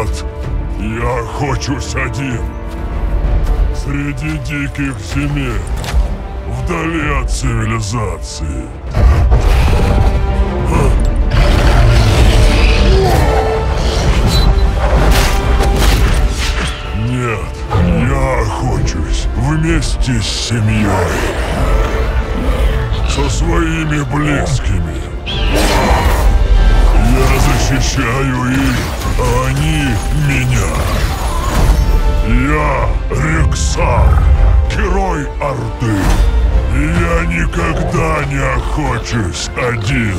Нет, я охочусь один. Среди диких земель, вдали от цивилизации. Нет, я охочусь вместе с семьей. Со своими близкими. Защищаю их, а они меня. Я Рексар, герой Орды. Я никогда не охочусь один.